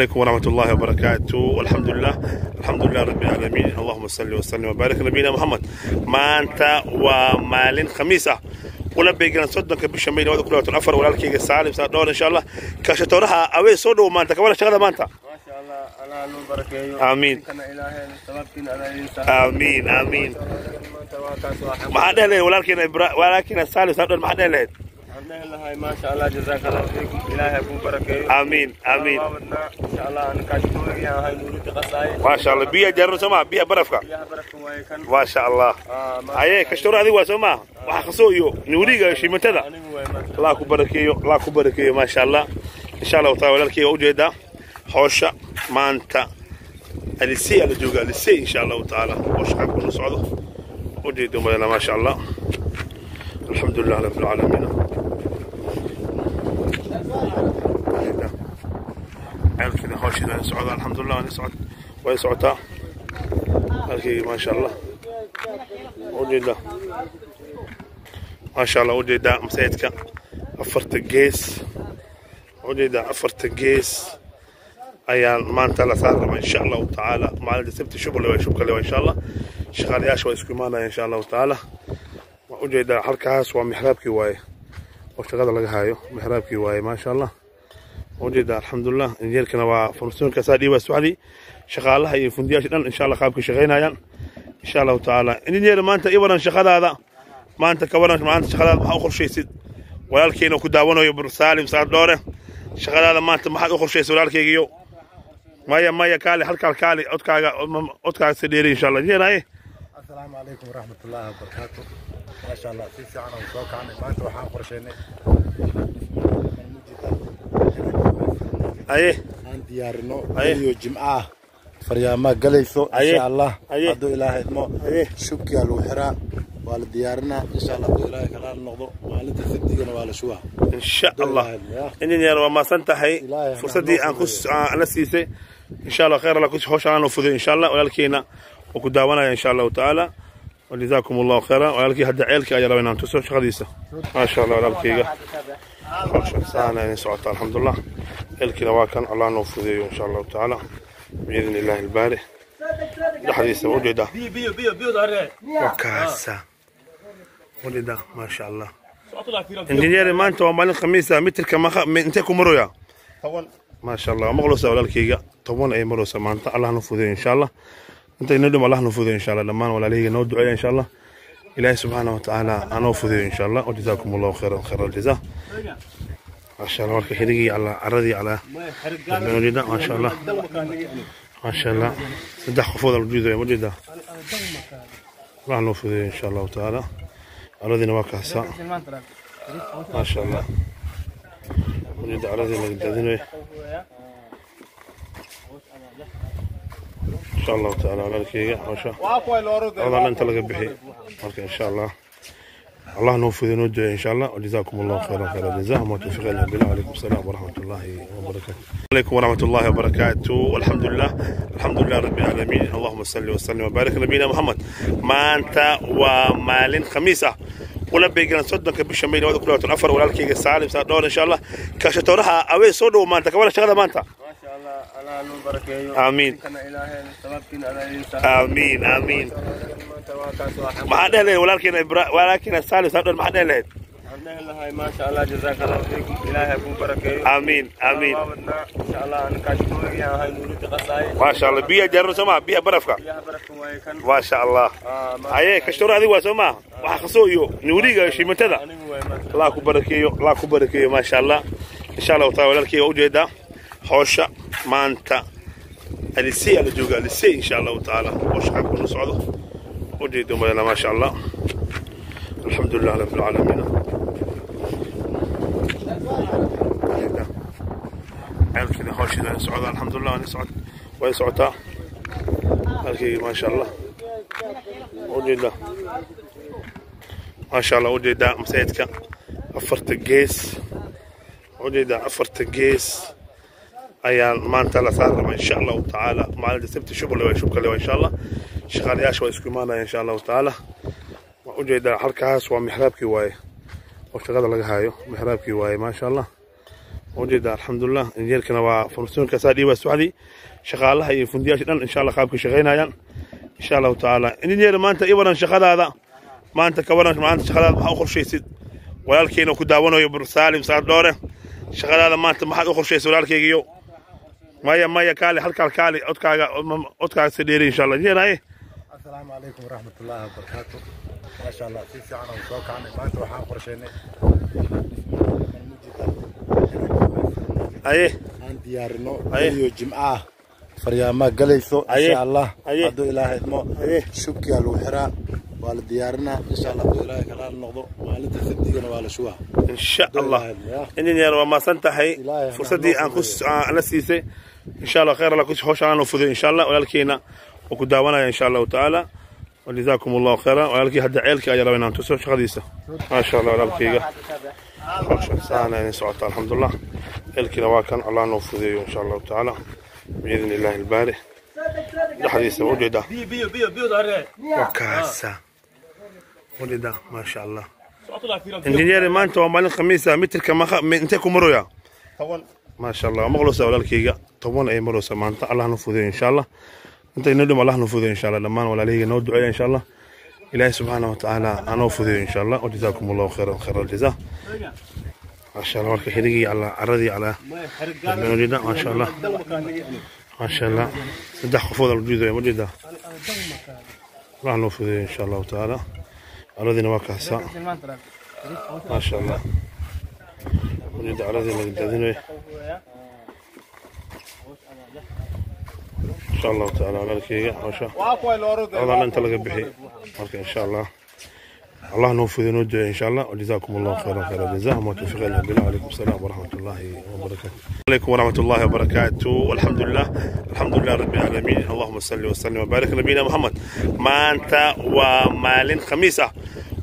عليكم ورحمة الله وبركاته. والحمد لله الحمد لله رب العالمين. اللهم صل وسلم وبارك نبينا محمد. ما أنت ومالين خميسة. ولا بيجنا صدق وذكر لوتن أفر ولا السالم سادور إن شاء الله. كشتورها أوي صدو ما أنت كمان شغلة ما بركة آمين. آمين آمين. ما حدا له ولكن إبرا ولكن السالم سادور ما حدا له الحمد لله ما شاء الله جزاك الله خير إلهي يكون بركة آمين آمين. إن شاء الله أنا كاشفور يا هاي نور تقصاي ما شاء الله بيا جرو سما بيا برفكا. يا بركة وين كان ما شاء الله آه ما أيه كشتورها ذي وسما وحخصو يو نوريجا شيء متذا أنا هو ما الله ku barakeeyo allah ku barakeeyo maasha allah insha allahu taala walaalkay waa ujeedaa howsha maanta alisey ala jooga alisey insha allahu taala howsha qaabkuna socdo ujeeda umalena maasha allah الحمد لله رب العالمين. عيال كذا خوش اذا يسعد الحمد لله ان يسعد ويسعد ما شاء الله. وجد ما شاء الله وجد مسيدك أفرت الجيس. وجد أفرت الجيس. عيال ما أنت لا إن شاء الله وتعالى ما عندي سبت شبل ولا شبكه إن شاء الله. شغال ياش ويسكو مالا إن شاء الله وتعالى وجد حركة هاس ومحراب كيواي وشغل لك هايو محراب كيواي ما شاء الله وجد الحمد لله إن جيل فرسون وفرسون كسادي وسعلي شغال هاي فندية إن شاء الله خابك شغينا إن شاء الله تعالى إن جيل مانتا أنت إبرا شغال هذا مانتا أنت مانتا ما أنت شغال هذا ما أخر شيء سيد ولكن وكداون ويبرسال وصار دوره شغال هذا ما أنت ما أخر شيء سيد ولكن يو مايا مايا كالي حركة كالي أتكا أتكا سديري إن شاء الله جيل هاي السلام عليكم ورحمة الله وبركاته ما شاء الله في ساعة وصوك عن ما انت وحان قرشيني aye aan diyaarino Aye. iyo jimcaha faryaama galayso Aye. insha allah Aye. hadduu ilaahay idmo Aye. shubkiyaa lagu xiraa waa la diyaarinaa insha allah hadduu ilaahay kalaal noqdo maalinta sabdigana waa la shubaa insha Hadduu allah ilaahay idmo, yaa. injineer waa maasan tahay Ilaahay ha fursaddii noo aan ku fududeeyo. aan la siisay insha allah khayr allah howsha aan u fuday insha allah walaalkeena waa ku daawanaya insha allahu tacaala وجزاكم الله خيرا وعلى هدا حد عيلك يا نعم أنتم شو خديسه ما شاء الله. على بكيغا خوش سهلة يعني سعطة الحمد لله. عيلك كان الله نوفذ إن شاء الله تعالى. بإذن الله الباري. حديثة وجدة بيو وكاسة. وجدة ما شاء الله. انجينير ما انت ومالين خميسة متر كما انت كمرويا طول ما شاء الله. مغلوسة ولا الكيغا طول أي مغلوسة ما انت الله نوفذ إن شاء الله. انت ندعو الله نفوذ إن شاء الله. لما ولا ليه نودع إن شاء الله. إلى سبحانه وتعالى أنا نفوذ إن شاء الله. وجزاكم الله خيرا خير الجزاء. ما شاء الله. ورك حريقي على عرضي على ما شاء الله. ما شاء الله. سدح خفوض الجزء وجزاء الله نفوذ إن شاء الله تعالى. عرضي نواك هسا. ما شاء الله. وجزاء عرضي مجددين ويه daadinayo insha allahu tacaala walaalkeyga hawsha عرضنا انت لقى بحي. أوكي إن شاء الله. الله نوفذ نوجه إن شاء الله. وجزاكم الله خيرا خير الجزاء وما توفيق الا وعليكم السلام ورحمة الله وبركاته. عليكم ورحمة الله وبركاته. والحمد لله. الحمد لله رب العالمين. اللهم صل وسلم وبارك نبينا محمد. ما أنت ومال خميسة. ولا بيجنا صدق بشا ميل وذكر لوتن افر ولا الكيك السالم سادور إن شاء الله. كشتورها أوي صدو ما أنت. كمان شغلة ما أنت. شاء الله إنسان آمين آمين. ما حدا له ولكن إبرا- ولكن السالم سادور ما حدا له ما شاء الله جزاك الله خير إلهي يكون بركة آمين آمين. إن شاء الله. أنا كاشفور يا هاي نور تقصاي ما شاء الله. بيا جرو سما بيا كان ما شاء الله ما aye kashtoora adiga waa soo maa waxa kasoo iyo nuuriga shimatada أنا هو ما allah ku barakeeyo allah ku barakeeyo maasha allah insha مانتا لسي على جوجا لسي ان شاء الله تعالى وش حق صعود وجيدوا معنا ما شاء الله الحمد لله رب العالمين امشي نخش نسعود الحمد لله نسعود ويسعود هاكي ما شاء الله وجيدا ما شاء الله وجيدا مسيتك افرت الجيس وجيدا افرت الجيس ayaan maanta la saari rabaa insha allahu tacaala maalinta sabti shubale waa shub kale waa insha allah shaqaalayaasha waa isku imaanaya insha allahu tacaala waa ujeedaa halkaas waa mixraabkii waaye oo shaqada laga hayo mixraabkii waaye maasha allah ujeeda alxamdulilah injineerkana waa farsuunkaasaa dhiibaa subaxdii shaqaalaha iyo fundiyaasha dhan insha allah qaabka shaqaynayaan insha allahu tacaala injineer maanta i waran shaqadaada maanta ka waran maanta shaqadaada maxaa u qorshaysid walaalkeena ku daawanayo saalim saad dhoore shaqadaada maanta maxaad u qorshaysay walaalkeygiyo maya maya kaali halkaal kaali codkaaga codkaaga si dheeri insha allah. Injineer haye asalaamu calaykum waraxmatullaahi wabarakaatu maasha allah si fiican aan soo kacnay maanta waxaan qorsheynay. Haye aan diyaarino Aye. iyo jimcaha faryaamaa galayso Aye. insha allah. Aye. hadduu ilaahay idmo Aye. shubkiyaa lagu xiraa waa la diyaarinaa insha allah hadduu ilaahay kalaal noqdo maalinta sabtigana waa la shubaa insha allah. Injineer waa maasan tahay. Fursaddii aan la siisay ان شاء الله خير لكم هوش أنا نفذ ان شاء الله ولكن وكداونا ان شاء الله تعالى وجزاكم الله خيرا ولك هدا عيلك يا ربي انت شو خديسه ما شاء الله ولك هوش أنا يعني سعدت الحمد لله الك كان الله نفذ ان شاء الله تعالى باذن الله الباري حديثه وجد بيو بيو بيو داري وكاسا ولد ما شاء الله انجينير ما انت مالك خميسة متر كم انت كم رؤيا ما شاء الله مغلوسة ولالكيجا طبعاً أي مغلوسة ما الله نفوذه إن شاء الله أنت ندم الله نفوذه إن شاء الله لما ولا ليه نود دعاء إن شاء الله إلهي سبحانه وتعالى أنا نفوذه إن شاء الله وجزاكم الله خيرا خير الجزاء ما شاء الله ولك حريقي على عرضي على ما شاء الله ما شاء الله ندح خفوض الوجود يا الله نفوذه إن شاء الله وتعالى عرضي نواكه ساء ما شاء الله daadinayo insha allahu tacaala walaalkeyga hawsha labadaan inta laga bixi marka insha allah الله. نوفذ ونودع إن شاء الله وجزاكم الله خيرا خير الجزاء وما توفيق إلا بالله عليكم السلام ورحمة الله وبركاته. عليكم ورحمة الله وبركاته. والحمد لله الحمد لله رب العالمين. اللهم صل وسلم وبارك على نبينا محمد. ما أنت ومال خميسة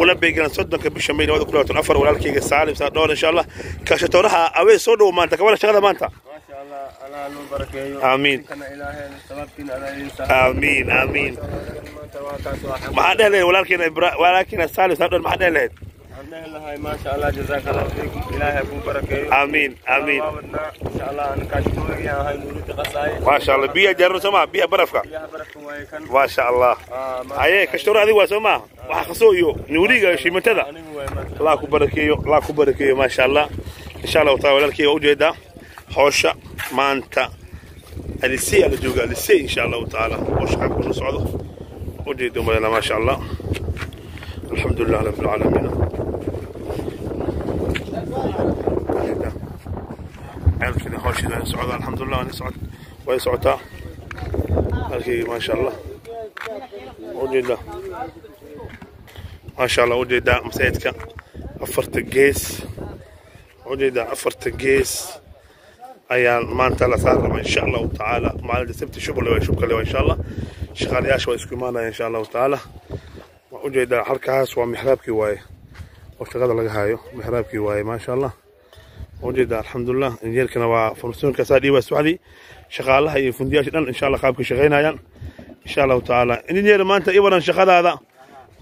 ولا بيجنا صدق بشميل وذكر كلها الأفر ولا الكيك السالم سادور إن شاء الله. كشتورها أوي صدق ما أنت. كمان شغلة ما أنت. بركة. آمين. آمين آمين. ما حد له ولكن إبرا ولكن السالم سادور ما حد له الله الله جزاك الله خير الله يحفظك امين امين ما شاء الله ان كشتور يا هاي نوري ما شاء الله بيا جرو سما بيا برفكا يا برفكا ما شاء الله اي كشتور هذه واسما الله كبركيو ما شاء الله ان شاء الله تعالى لك وجيدا حوشا مانتا السي على جوجا السي ان شاء الله تعالى حوشا كل صعود وجيدا ما شاء الله الحمد لله رب العالمين كذا سعود الحمد لله نسعد ويسعد هالكي ما شاء الله. وجدة ما شاء الله. وجدة مسيتك. أفرت الجيس. وجدة أفرت الجيس. أيام ما أنت لا سار ما إن شاء الله وتعالى ما عندي سبت شغل ولا شو كله إن شاء الله. شغال ياش ويسكو مانا إن شاء الله وتعالى وجدة حركة هاس ومحراب كي واي وشغال لك هايو محراب كي ما شاء الله. U jeedaa alxamdulilah injineerkana waa farsuunkaasaa dhiibaa subaxdii shaqaalaha iyo fundiyaasha dhan insha allah qaabka shaqaynayaan. Insha allahu tacaala injineer maanta i waran shaqadaada.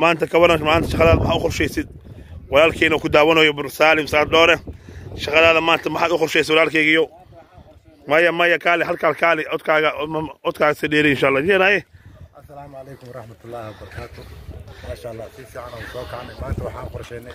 Maanta ka waran maanta shaqadaada maxaa u qorshaysid? Walaalkeena ku daawanayo saalim saad dhoore shaqadaada maanta maxaad u qorshaysay walaalkeygiyo maya maya kaali halkaal kaali codkaaga codkaaga si dheeri insha allah. Injineer haye asalaamu calaykum waraxmatullaahi wabarakaatu maasha allah si fiican aan soo kacnay maanta waxaan qorsheynay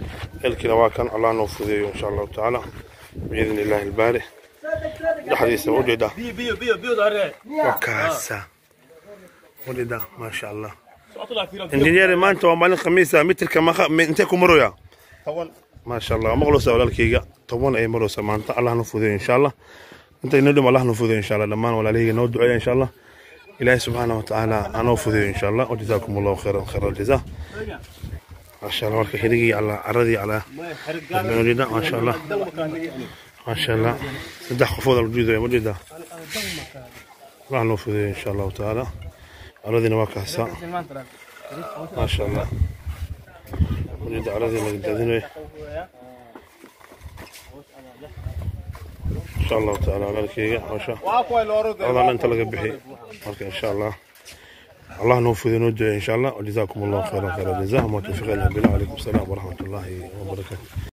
الكلا واكن الله نوفذه إن شاء الله تعالى بإذن الله البارح. الحديث وجد. وكاسة. وجد ما شاء الله. إنجنيير ما أنت ومالين خميسة متر كم أنت كمرو ما شاء الله مغلوسة ولا الكيجة طبعاً أي مرو سمعت الله نوفذه إن شاء الله. أنت ندم الله نوفذه إن شاء الله. لما ولا ليه نود إن شاء الله. إلهي سبحانه وتعالى أنوفذه إن شاء الله. وجزاكم الله خيرا خير الجزاء. ما شاء الله ورك هدي على أرضي على المريدة ما شاء الله ما شاء الله ده خفوض الجودة يا مريدة راح نوفر إن شاء الله تعالى. أرضي نواك هسا. ما شاء الله مريدة أرضي ما قد ذنوا إن شاء الله تعالى على الكيجة ما شاء الله والله من ورك إن شاء الله. الله نوفذ نود إن شاء الله. وجزاكم الله خيرا خير الجزاء وما توفيق إلا بالله وعليكم السلام ورحمة الله وبركاته.